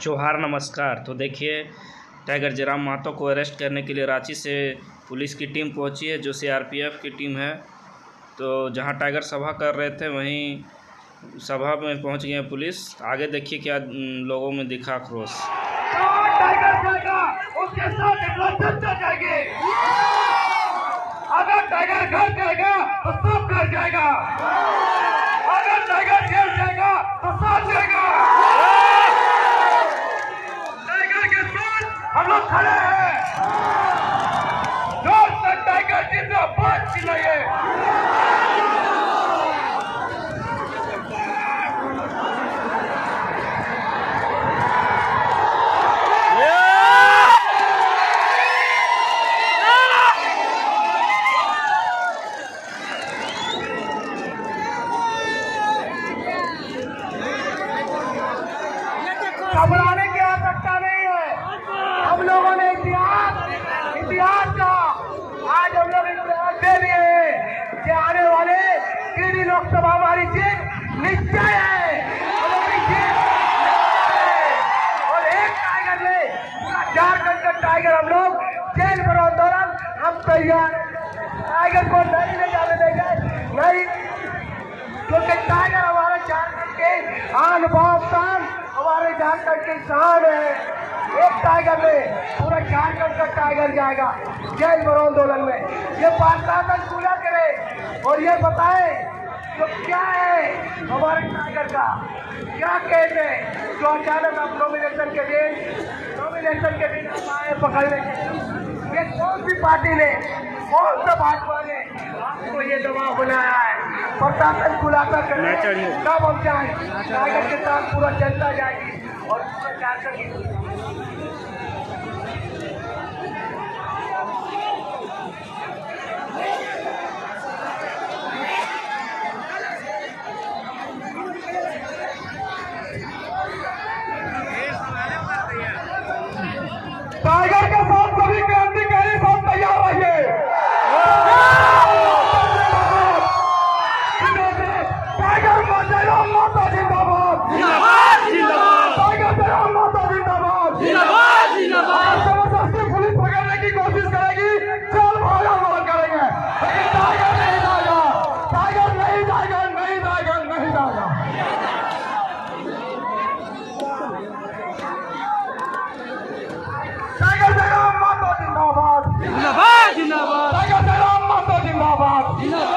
जोहार नमस्कार। तो देखिए, टाइगर जयराम मातो को अरेस्ट करने के लिए रांची से पुलिस की टीम पहुँची है, जो सीआरपीएफ की टीम है। तो जहाँ टाइगर सभा कर रहे थे, वहीं सभा में पहुँच गए पुलिस। आगे देखिए क्या लोगों में दिखा आक्रोश अगर टाइगर घर जाएगा तो सब घर जाएगा अगर टाइगर जेल जाएगा तो सब जाएगा टाइगर के साथ हम लोग खड़े हैं ज़ोर से टाइगर जिंदाबाद चिल्लाइए घबराने की आवश्यकता नहीं है। हम लोगों ने इतिहास इतिहास का आज हम लोग इतिहास दे दिए हैं कि आने वाले तीन लोकसभा हमारी जीत निश्चय है। झारखंड का टाइगर हम लोग जेल पर आंदोलन, हम तैयार टाइगर को नहीं ले जाने देंगे नहीं क्योंकि टाइगर हमारे झारखंड के हमारे झारखंड की शान है। एक टाइगर में पूरा झारखंड का टाइगर जाएगा। जय बरो आंदोलन में। ये पाकिस्तान पूरा करे और ये बताए तो क्या है हमारे टाइगर का? क्या केस है? जो अचानक आप नॉमिनेशन के दिन नॉमिनेशन के दिन आए पकड़ने के ये कौन सी पार्टी ने? कौन सा भाजपा ने आपको ये दबाव बनाया है? प्रशासन खुलासा ना करे चढ़िए। तब हम जाए टाइगर के साथ पूरा जनता जाएगी और टाइगर के साथ सभी क्रांतिकारी सब तैयार रहिए टाइगर को जयराम माता जिंदाबाद टाइगर जयराम माता जिंदाबाद ज़बरदस्ती पुलिस पकड़ने की कोशिश करेगी चल भागा आंदोलन करेंगे लेकिन टाइगर नहीं जाएगा टाइगर नहीं जाएगा नहीं जाएगा नहीं जाएगा टाइगर जयराम माता जिंदाबाद टाइगर जयराम माता जिंदाबाद टाइगर